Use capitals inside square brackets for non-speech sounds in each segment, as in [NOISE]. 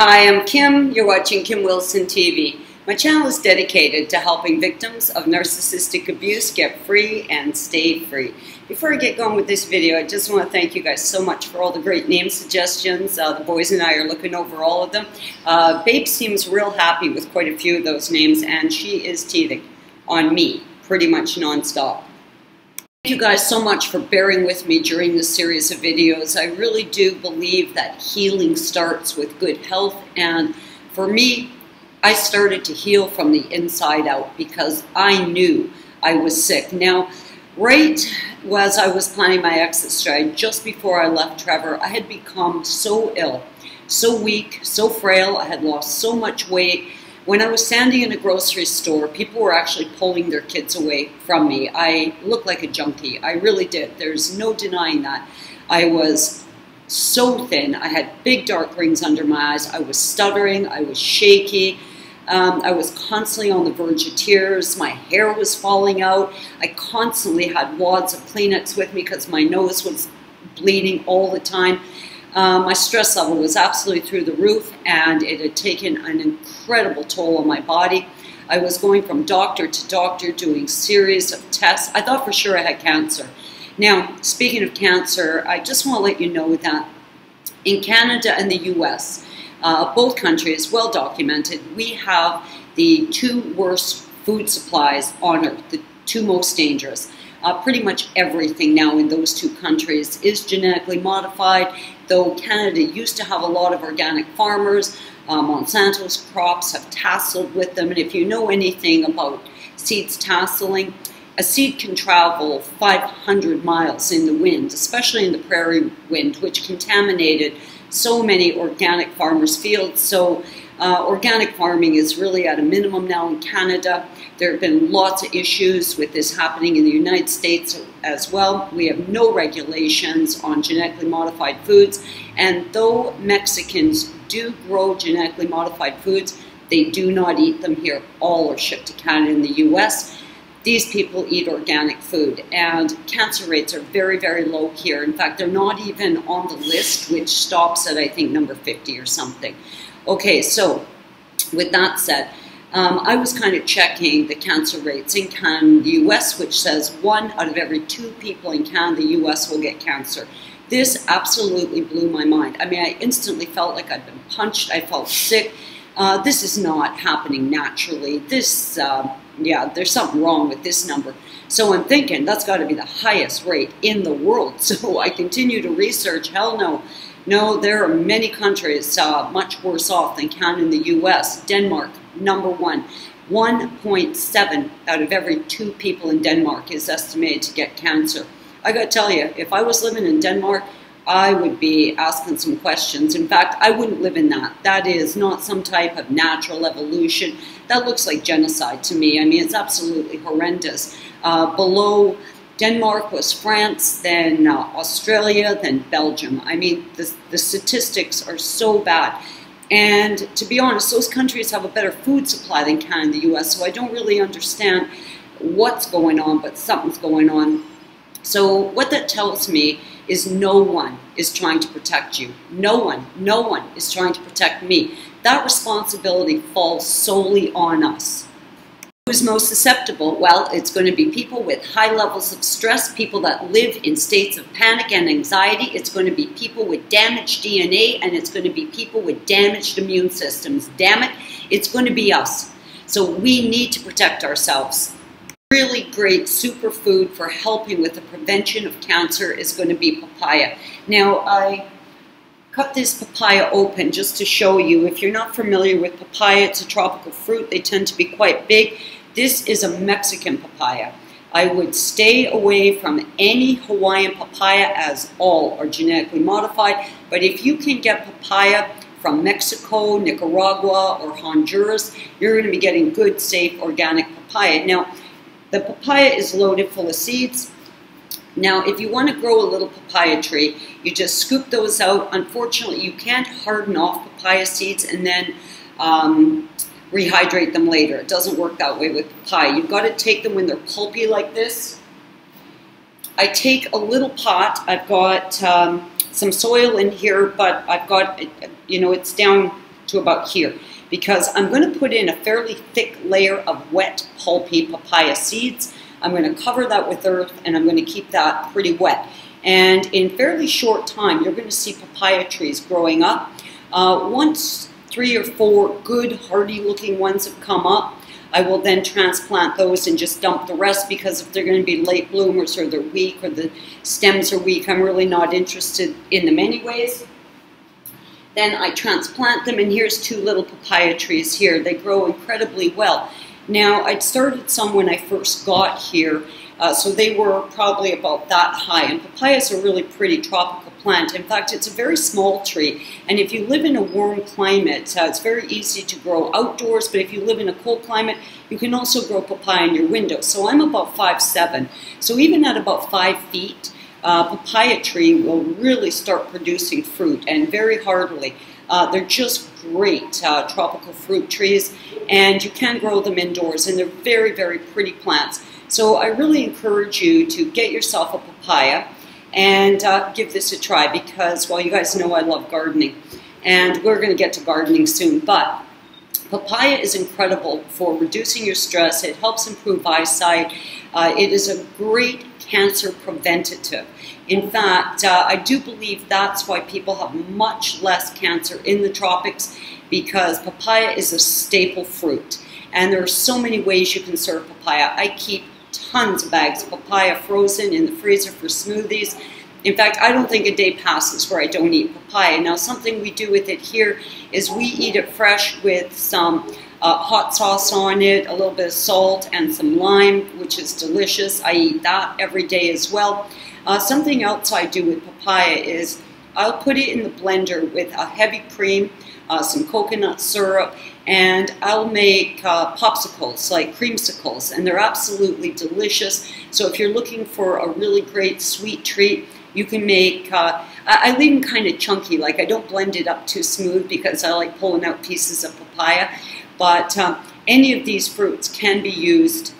Hi, I'm Kim. You're watching Kim Wilson TV. My channel is dedicated to helping victims of narcissistic abuse get free and stay free. Before I get going with this video, I just want to thank you guys so much for all the great name suggestions. Uh, the boys and I are looking over all of them. Uh, Babe seems real happy with quite a few of those names, and she is teething on me pretty much nonstop. Thank you guys so much for bearing with me during this series of videos. I really do believe that healing starts with good health and for me, I started to heal from the inside out because I knew I was sick. Now, right as I was planning my exit strategy, just before I left Trevor, I had become so ill, so weak, so frail. I had lost so much weight. When I was standing in a grocery store, people were actually pulling their kids away from me. I looked like a junkie. I really did. There's no denying that. I was so thin. I had big dark rings under my eyes. I was stuttering. I was shaky. Um, I was constantly on the verge of tears. My hair was falling out. I constantly had wads of Kleenex with me because my nose was bleeding all the time. Um, my stress level was absolutely through the roof and it had taken an incredible toll on my body. I was going from doctor to doctor doing series of tests. I thought for sure I had cancer. Now, speaking of cancer, I just want to let you know that in Canada and the US, uh, both countries, well documented, we have the two worst food supplies on earth, the two most dangerous. Uh, pretty much everything now in those two countries is genetically modified, though Canada used to have a lot of organic farmers. Uh, Monsanto's crops have tasseled with them, and if you know anything about seeds tasseling, a seed can travel 500 miles in the wind, especially in the prairie wind, which contaminated so many organic farmers' fields. So uh, organic farming is really at a minimum now in Canada. There have been lots of issues with this happening in the United States as well. We have no regulations on genetically modified foods, and though Mexicans do grow genetically modified foods, they do not eat them here. All are shipped to Canada and the US. These people eat organic food, and cancer rates are very, very low here. In fact, they're not even on the list, which stops at, I think, number 50 or something. Okay, so with that said, um, I was kind of checking the cancer rates in Canada, the US, which says one out of every two people in Canada, the US will get cancer. This absolutely blew my mind. I mean, I instantly felt like I'd been punched. I felt sick. Uh, this is not happening naturally. This, uh, yeah, there's something wrong with this number. So I'm thinking that's got to be the highest rate in the world. [LAUGHS] So I continue to research. Hell no. No, there are many countries uh, much worse off than Canada and the US. Denmark, number one. 1.7 out of every two people in Denmark is estimated to get cancer. I gotta tell you, if I was living in Denmark, I would be asking some questions. In fact, I wouldn't live in that. That is not some type of natural evolution. That looks like genocide to me. I mean, it's absolutely horrendous. Uh, below Denmark was France, then uh, Australia, then Belgium. I mean, the, the statistics are so bad. And to be honest, those countries have a better food supply than Canada and the US, so I don't really understand what's going on, but something's going on. So what that tells me is no one is trying to protect you. No one, no one is trying to protect me. That responsibility falls solely on us. Who's most susceptible? Well, it's going to be people with high levels of stress, people that live in states of panic and anxiety. It's going to be people with damaged DNA, and it's going to be people with damaged immune systems. Damn it, it's going to be us. So we need to protect ourselves. Really great superfood for helping with the prevention of cancer is going to be papaya. Now, I cut this papaya open just to show you. If you're not familiar with papaya, it's a tropical fruit. They tend to be quite big. This is a Mexican papaya. I would stay away from any Hawaiian papaya as all are genetically modified. But if you can get papaya from Mexico, Nicaragua, or Honduras, you're going to be getting good, safe, organic papaya. Now, the papaya is loaded full of seeds. Now, if you want to grow a little papaya tree, you just scoop those out. Unfortunately, you can't harden off papaya seeds and then um, rehydrate them later. It doesn't work that way with papaya. You've got to take them when they're pulpy like this. I take a little pot. I've got um, some soil in here, but I've got, you know, it's down to about here because I'm going to put in a fairly thick layer of wet pulpy papaya seeds. I'm going to cover that with earth and I'm going to keep that pretty wet. And in fairly short time, you're going to see papaya trees growing up. Uh, once three or four good hardy looking ones have come up, I will then transplant those and just dump the rest because if they're going to be late bloomers or they're weak or the stems are weak, I'm really not interested in them anyways. Then I transplant them and here's two little papaya trees here. They grow incredibly well. Now I'd started some when I first got here uh, so they were probably about that high. And papaya is a really pretty tropical plant. In fact, it's a very small tree. And if you live in a warm climate, uh, it's very easy to grow outdoors. But if you live in a cold climate, you can also grow papaya in your window. So I'm about five seven. So even at about five feet, uh, papaya tree will really start producing fruit and very heartily. Uh, they're just great uh, tropical fruit trees, and you can grow them indoors, and they're very, very pretty plants. So I really encourage you to get yourself a papaya and uh, give this a try because, well, you guys know I love gardening, and we're going to get to gardening soon, but papaya is incredible for reducing your stress. It helps improve eyesight. Uh, it is a great cancer preventative. In fact, uh, I do believe that's why people have much less cancer in the tropics because papaya is a staple fruit. And there are so many ways you can serve papaya. I keep tons of bags of papaya frozen in the freezer for smoothies. In fact, I don't think a day passes where I don't eat papaya. Now, something we do with it here is we eat it fresh with some uh, hot sauce on it, a little bit of salt, and some lime, which is delicious. I eat that every day as well. Uh, something else I do with papaya is I'll put it in the blender with a heavy cream, uh, some coconut syrup, and I'll make uh, popsicles, like creamsicles, and they're absolutely delicious. So if you're looking for a really great sweet treat, you can make, uh, I, I, leave them kind of chunky, like I don't blend it up too smooth because I like pulling out pieces of papaya, but um, any of these fruits can be used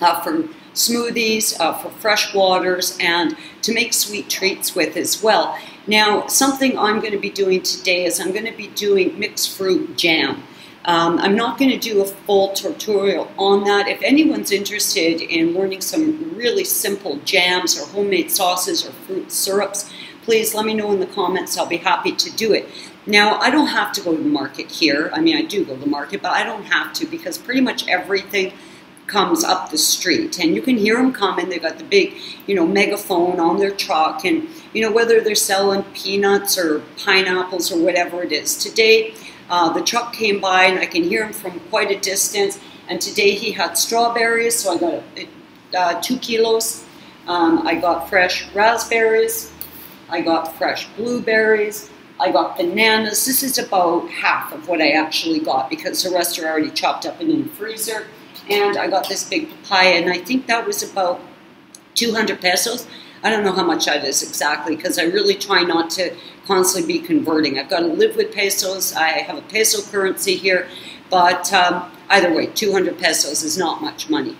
uh, for smoothies, uh, for fresh waters, and to make sweet treats with as well. Now, something I'm going to be doing today is I'm going to be doing mixed fruit jam. Um, I'm not going to do a full tutorial on that. If anyone's interested in learning some really simple jams or homemade sauces or fruit syrups, please let me know in the comments. I'll be happy to do it. Now, I don't have to go to the market here. I mean, I do go to the market, but I don't have to because pretty much everything comes up the street and you can hear them coming they've got the big you know megaphone on their truck and you know whether they're selling peanuts or pineapples or whatever it is today uh, the truck came by and I can hear him from quite a distance. And today he had strawberries, so I got uh, two kilos. Um, I got fresh raspberries. I got fresh blueberries. I got bananas. This is about half of what I actually got because the rest are already chopped up and in the freezer. And I got this big papaya, and I think that was about 200 pesos. I don't know how much that is exactly because I really try not to constantly be converting. I've got to live with pesos. I have a peso currency here, but um, either way, 200 pesos is not much money.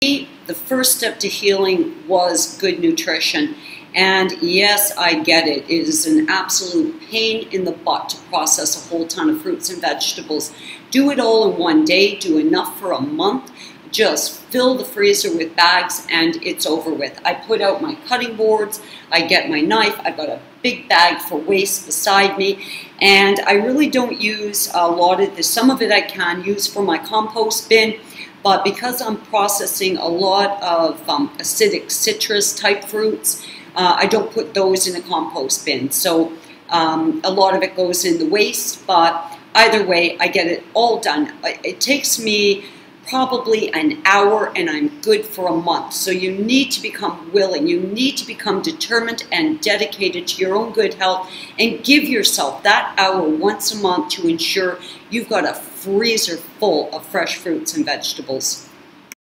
The first step to healing was good nutrition. And yes, I get it. It is an absolute pain in the butt to process a whole ton of fruits and vegetables. Do it all in one day, do enough for a month, just fill the freezer with bags and it's over with. I put out my cutting boards, I get my knife, I've got a big bag for waste beside me, and I really don't use a lot of this. Some of it I can use for my compost bin, but because I'm processing a lot of um, acidic citrus type fruits, uh, I don't put those in the compost bin. So um, a lot of it goes in the waste, but either way, I get it all done. It takes me probably an hour and I'm good for a month. So you need to become willing. You need to become determined and dedicated to your own good health and give yourself that hour once a month to ensure you've got a freezer full of fresh fruits and vegetables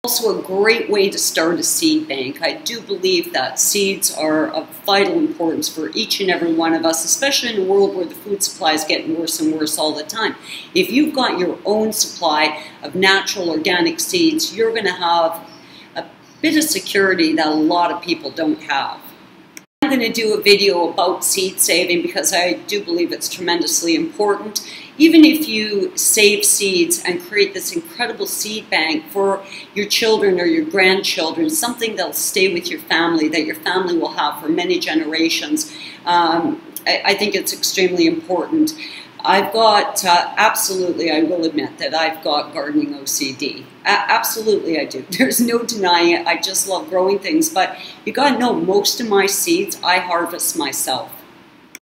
also a great way to start a seed bank. I do believe that seeds are of vital importance for each and every one of us, especially in a world where the food supply is getting worse and worse all the time. If you've got your own supply of natural organic seeds, you're going to have a bit of security that a lot of people don't have. I'm going to do a video about seed saving because I do believe it's tremendously important. Even if you save seeds and create this incredible seed bank for your children or your grandchildren, something that'll stay with your family, that your family will have for many generations, um, I, I, think it's extremely important. I've got, uh, absolutely, I will admit that I've got gardening OCD. A absolutely, I do. [LAUGHS] There's no denying it. I just love growing things. But you got to know, most of my seeds I harvest myself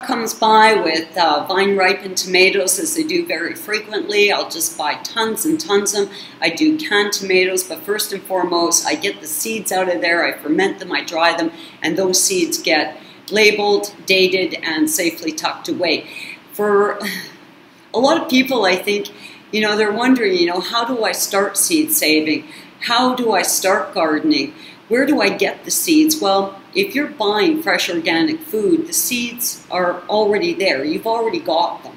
comes by with uh, vine ripened tomatoes as they do very frequently. I'll just buy tons and tons of them. I do canned tomatoes, but first and foremost, I get the seeds out of there, I ferment them, I dry them, and those seeds get labeled, dated, and safely tucked away. For a lot of people, I think, you know, they're wondering, you know, how do I start seed saving? How do I start gardening? Where do I get the seeds? Well, if you're buying fresh organic food, the seeds are already there. You've already got them.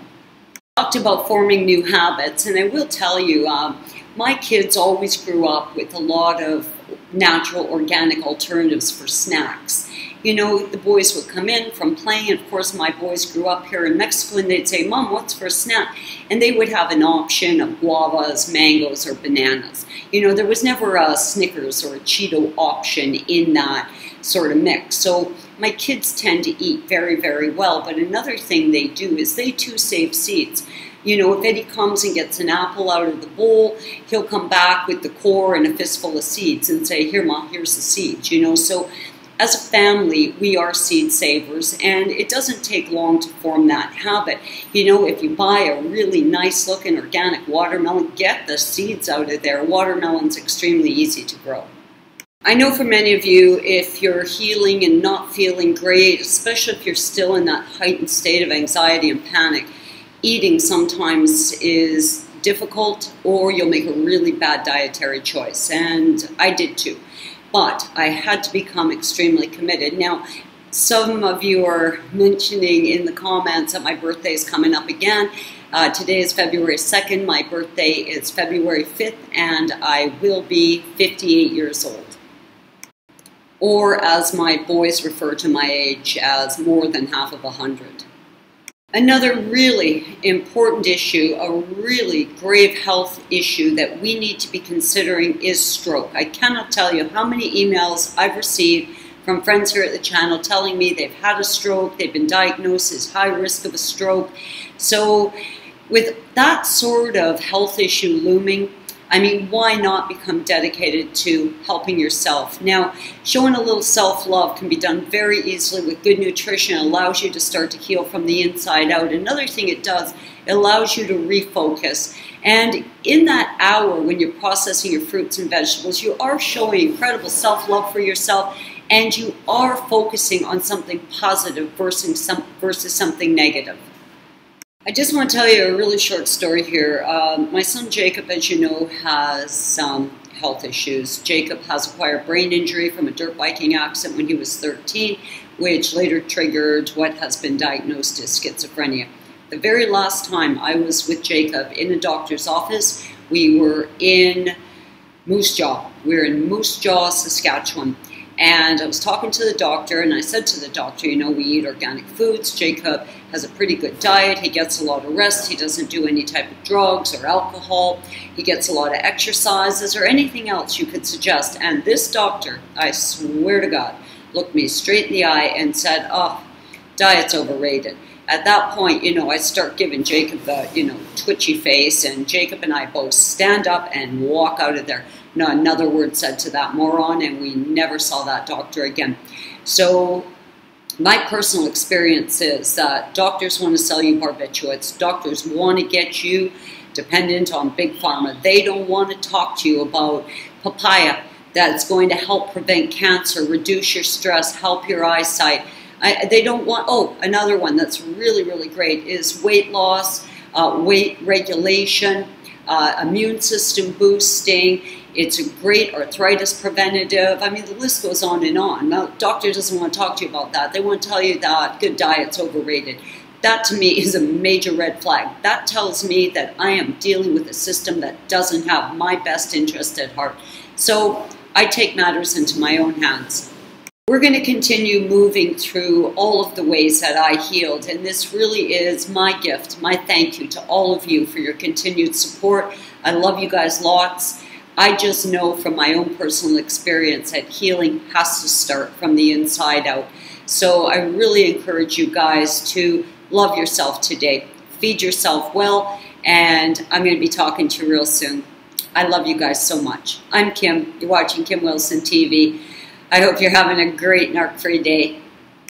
I talked about forming new habits, and I will tell you, um, my kids always grew up with a lot of natural organic alternatives for snacks. You know, the boys would come in from playing. Of course, my boys grew up here in Mexico, and they'd say, Mom, what's for a snack? And they would have an option of guavas, mangoes, or bananas. You know, there was never a Snickers or a Cheeto option in that sort of mix. So my kids tend to eat very, very well. But another thing they do is they too save seeds. You know, if Eddie comes and gets an apple out of the bowl, he'll come back with the core and a fistful of seeds and say, Here, Mom, here's the seeds. You know, so as a family, we are seed savers, and it doesn't take long to form that habit. You know, if you buy a really nice looking organic watermelon, get the seeds out of there. Watermelon's extremely easy to grow. I know for many of you, if you're healing and not feeling great, especially if you're still in that heightened state of anxiety and panic, eating sometimes is difficult or you'll make a really bad dietary choice. And I did too. But I had to become extremely committed. Now, some of you are mentioning in the comments that my birthday is coming up again. Uh, today is February 2nd. My birthday is February 5th, and I will be 58 years old. Or, as my boys refer to my age, as more than half of a hundred. Another really important issue, a really grave health issue that we need to be considering is stroke. I cannot tell you how many emails I've received from friends here at the channel telling me they've had a stroke, they've been diagnosed as high risk of a stroke. So with that sort of health issue looming, I mean, why not become dedicated to helping yourself? Now, showing a little self love can be done very easily with good nutrition. It allows you to start to heal from the inside out. Another thing it does, it allows you to refocus. And in that hour when you're processing your fruits and vegetables, you are showing incredible self love for yourself and you are focusing on something positive versus, some, versus something negative. I just want to tell you a really short story here. Um, my son Jacob, as you know, has some health issues. Jacob has acquired brain injury from a dirt biking accident when he was 13, which later triggered what has been diagnosed as schizophrenia. The very last time I was with Jacob in a doctor's office, we were in Moose Jaw. We we're in Moose Jaw, Saskatchewan. And I was talking to the doctor, and I said to the doctor, you know, we eat organic foods. Jacob has a pretty good diet. He gets a lot of rest. He doesn't do any type of drugs or alcohol. He gets a lot of exercises or anything else you could suggest. And this doctor, I swear to God, looked me straight in the eye and said, oh, diet's overrated. At that point, you know, I start giving Jacob the, you know, twitchy face, and Jacob and I both stand up and walk out of there not another word said to that moron, and we never saw that doctor again. So my personal experience is that doctors want to sell you barbiturates. Doctors want to get you dependent on big pharma. They don't want to talk to you about papaya that's going to help prevent cancer, reduce your stress, help your eyesight. I, they don't want, oh, another one that's really, really great is weight loss, uh, weight regulation, uh, immune system boosting. It's a great arthritis preventative. I mean, the list goes on and on. Now, doctor doesn't want to talk to you about that. They want to tell you that good diet's overrated. That to me [LAUGHS] is a major red flag. That tells me that I am dealing with a system that doesn't have my best interest at heart. So I take matters into my own hands. We're going to continue moving through all of the ways that I healed, and this really is my gift, my thank you to all of you for your continued support. I love you guys lots. I just know from my own personal experience that healing has to start from the inside out. So I really encourage you guys to love yourself today, feed yourself well, and I'm going to be talking to you real soon. I love you guys so much. I'm Kim. You're watching Kim Wilson TV. I hope you're having a great narc free day.